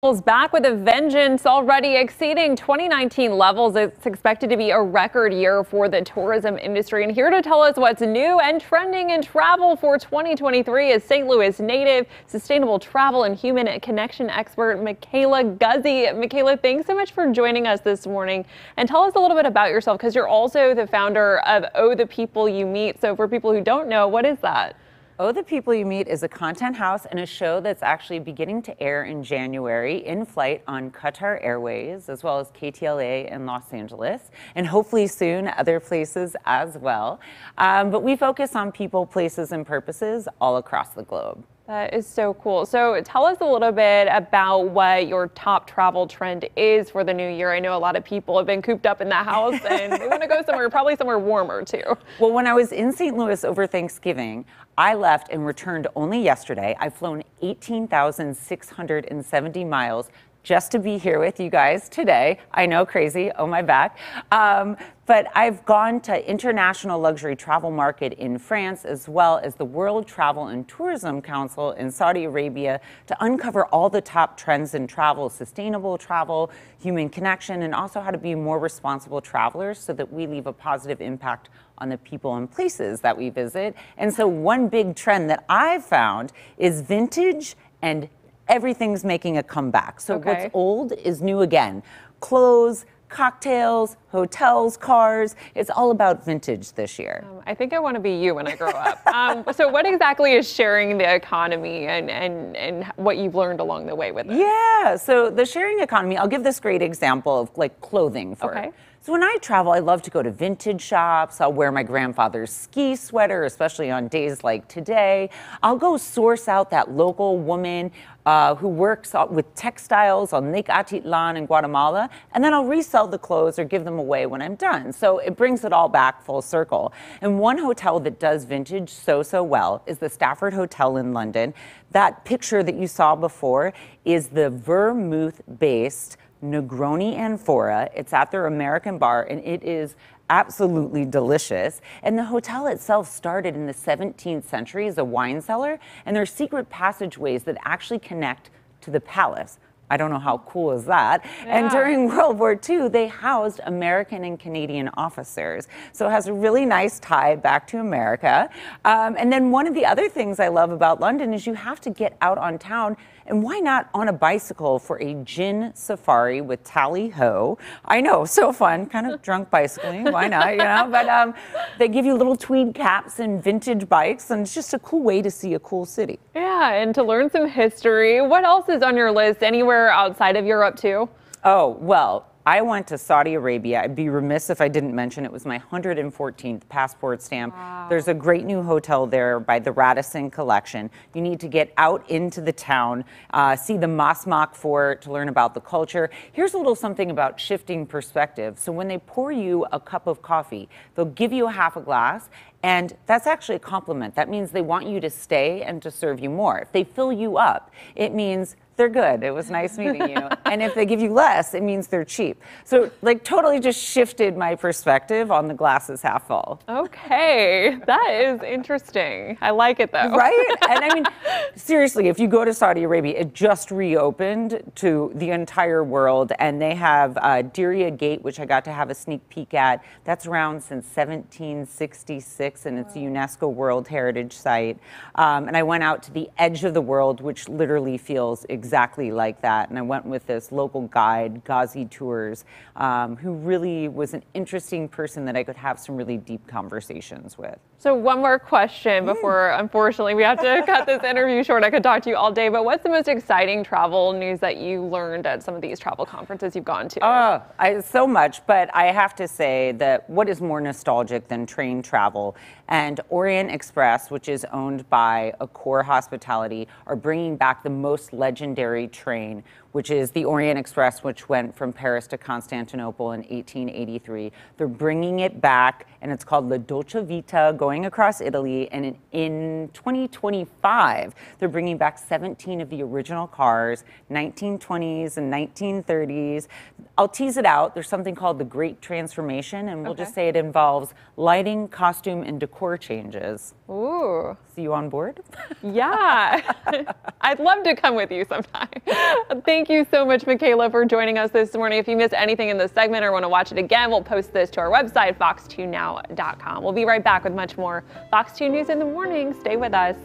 Back with a vengeance, already exceeding 2019 levels. It's expected to be a record year for the tourism industry. And here to tell us what's new and trending in travel for 2023 is St. Louis native, sustainable travel and human connection expert, Michaela Guzy. Michaela, thanks so much for joining us this morning. And tell us a little bit about yourself because you're also the founder of Oh the People You Meet. So for people who don't know, what is that? Oh, the People You Meet is a content house and a show that's actually beginning to air in January in flight on Qatar Airways, as well as KTLA in Los Angeles, and hopefully soon other places as well. Um, but we focus on people, places, and purposes all across the globe. That is so cool. So tell us a little bit about what your top travel trend is for the new year. I know a lot of people have been cooped up in the house and they want to go somewhere, probably somewhere warmer too. Well, when I was in St. Louis over Thanksgiving, I left and returned only yesterday. I've flown 18,670 miles just to be here with you guys today. I know, crazy, oh my back. Um, but I've gone to international luxury travel market in France as well as the World Travel and Tourism Council in Saudi Arabia to uncover all the top trends in travel, sustainable travel, human connection, and also how to be more responsible travelers so that we leave a positive impact on the people and places that we visit. And so one big trend that I've found is vintage and everything's making a comeback. So okay. what's old is new again. Clothes, cocktails, hotels, cars. It's all about vintage this year. Um, I think I want to be you when I grow up. Um, so what exactly is sharing the economy and, and, and what you've learned along the way with it? Yeah, so the sharing economy, I'll give this great example of like clothing for okay. So when I travel, I love to go to vintage shops. I'll wear my grandfather's ski sweater, especially on days like today. I'll go source out that local woman uh, who works with textiles on Lake Atitlan in Guatemala, and then I'll resell the clothes or give them away when I'm done. So it brings it all back full circle. And one hotel that does vintage so, so well is the Stafford Hotel in London. That picture that you saw before is the vermouth based Negroni Amphora. It's at their American bar and it is absolutely delicious. And the hotel itself started in the 17th century as a wine cellar, and there are secret passageways that actually connect to the palace. I don't know how cool is that. Yeah. And during World War II, they housed American and Canadian officers. So it has a really nice tie back to America. Um, and then one of the other things I love about London is you have to get out on town. And why not on a bicycle for a gin safari with tally ho? I know, so fun, kind of drunk bicycling. Why not, you know? But um, they give you little tweed caps and vintage bikes, and it's just a cool way to see a cool city. Yeah, and to learn some history. What else is on your list? Anywhere outside of Europe, too? Oh, well, I went to Saudi Arabia. I'd be remiss if I didn't mention it was my 114th passport stamp. Wow. There's a great new hotel there by the Radisson Collection. You need to get out into the town, uh, see the Masmak Fort to learn about the culture. Here's a little something about shifting perspective. So when they pour you a cup of coffee, they'll give you a half a glass and that's actually a compliment. That means they want you to stay and to serve you more. If they fill you up, it means they're good. It was nice meeting you. and if they give you less, it means they're cheap. So, like, totally just shifted my perspective on the glasses half full. Okay, that is interesting. I like it though. Right? And I mean, seriously, if you go to Saudi Arabia, it just reopened to the entire world, and they have uh, Diriyah Gate, which I got to have a sneak peek at. That's around since 1766, and it's a UNESCO World Heritage Site. Um, and I went out to the edge of the world, which literally feels exactly like that. And I went with this local guide, Ghazi Tours, um, who really was an interesting person that I could have some really deep conversations with. So one more question before, mm. unfortunately, we have to cut this interview short. I could talk to you all day, but what's the most exciting travel news that you learned at some of these travel conferences you've gone to? Oh, I, so much, but I have to say that what is more nostalgic than train travel and Orient Express, which is owned by Accor Hospitality, are bringing back the most legendary train, which is the Orient Express, which went from Paris to Constantinople in 1883. They're bringing it back, and it's called La Dolce Vita, going across Italy, and in, in 2025, they're bringing back 17 of the original cars, 1920s and 1930s. I'll tease it out. There's something called the Great Transformation, and we'll okay. just say it involves lighting, costume, and decor changes. Ooh. See you on board? Yeah. I'd love to come with you sometime. Thank you so much, Michaela, for joining us this morning. If you missed anything in this segment or want to watch it again, we'll post this to our website, fox2now.com. We'll be right back with much more Fox 2 News in the morning. Stay with us.